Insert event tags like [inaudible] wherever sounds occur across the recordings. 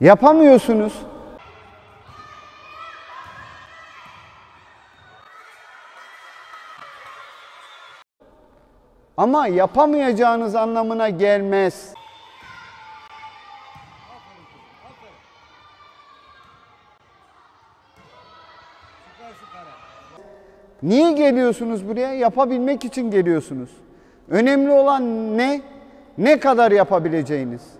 Yapamıyorsunuz. Ama yapamayacağınız anlamına gelmez. Niye geliyorsunuz buraya? Yapabilmek için geliyorsunuz. Önemli olan ne? Ne kadar yapabileceğiniz.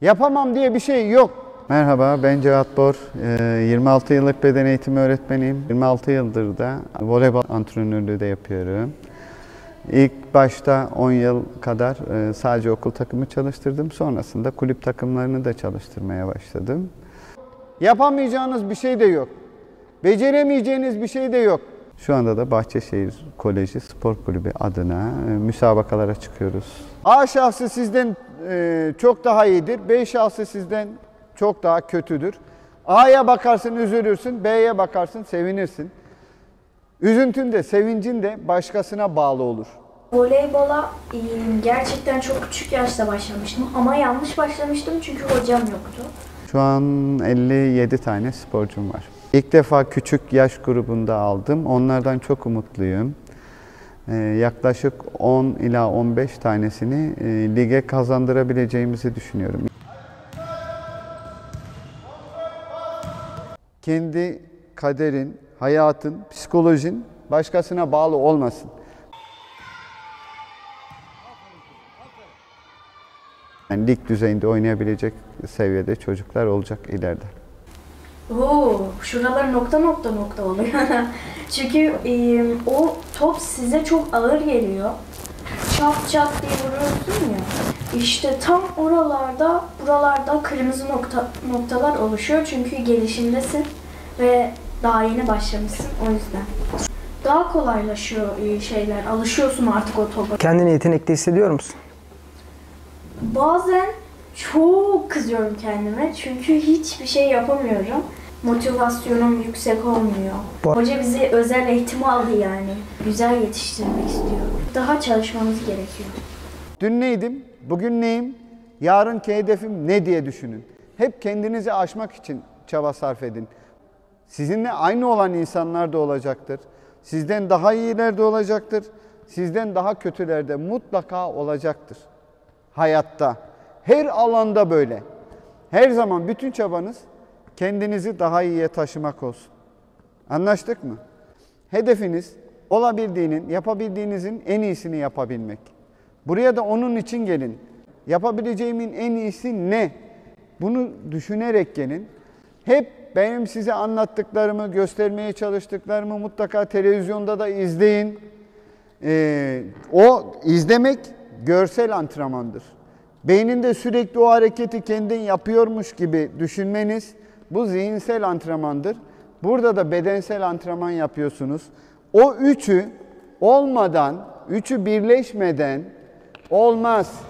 Yapamam diye bir şey yok. Merhaba ben Cevat Bor. Ee, 26 yıllık beden eğitimi öğretmeniyim. 26 yıldır da voleybol antrenörlüğü de yapıyorum. İlk başta 10 yıl kadar e, sadece okul takımı çalıştırdım. Sonrasında kulüp takımlarını da çalıştırmaya başladım. Yapamayacağınız bir şey de yok. Beceremeyeceğiniz bir şey de yok. Şu anda da Bahçeşehir Koleji Spor Kulübü adına e, müsabakalara çıkıyoruz. A şahsı sizden e, çok daha iyidir. B şahsı sizden çok daha kötüdür. A'ya bakarsın üzülürsün, B'ye bakarsın sevinirsin. Üzüntün de sevincin de başkasına bağlı olur. Voleybola e, gerçekten çok küçük yaşta başlamıştım ama yanlış başlamıştım çünkü hocam yoktu. Şu an 57 tane sporcum var. İlk defa küçük yaş grubunda aldım. Onlardan çok umutluyum. Ee, yaklaşık 10 ila 15 tanesini e, lige kazandırabileceğimizi düşünüyorum. Kendi kaderin, hayatın, psikolojin başkasına bağlı olmasın. Yani lig düzeyinde oynayabilecek seviyede çocuklar olacak ileride. Oo, şuralar nokta nokta nokta oluyor. [laughs] çünkü e, o top size çok ağır geliyor. Çat çat diye vuruyorsun ya. İşte tam oralarda, buralarda kırmızı nokta noktalar oluşuyor çünkü gelişimdesin ve daha yeni başlamışsın o yüzden. Daha kolaylaşıyor şeyler, alışıyorsun artık o topa. Kendini yetenekli hissediyor musun? Bazen çok kızıyorum kendime çünkü hiçbir şey yapamıyorum. Motivasyonum yüksek olmuyor. Bu- Hoca bizi özel eğitim aldı yani. Güzel yetiştirmek istiyor. Daha çalışmamız gerekiyor. Dün neydim, bugün neyim, yarınki hedefim ne diye düşünün. Hep kendinizi aşmak için çaba sarf edin. Sizinle aynı olan insanlar da olacaktır. Sizden daha iyiler de olacaktır. Sizden daha kötüler de mutlaka olacaktır. Hayatta. Her alanda böyle. Her zaman bütün çabanız kendinizi daha iyiye taşımak olsun. Anlaştık mı? Hedefiniz olabildiğinin, yapabildiğinizin en iyisini yapabilmek. Buraya da onun için gelin. Yapabileceğimin en iyisi ne? Bunu düşünerek gelin. Hep benim size anlattıklarımı, göstermeye çalıştıklarımı mutlaka televizyonda da izleyin. Ee, o izlemek görsel antrenmandır. Beyninde sürekli o hareketi kendin yapıyormuş gibi düşünmeniz bu zihinsel antrenmandır. Burada da bedensel antrenman yapıyorsunuz. O üçü olmadan, üçü birleşmeden olmaz.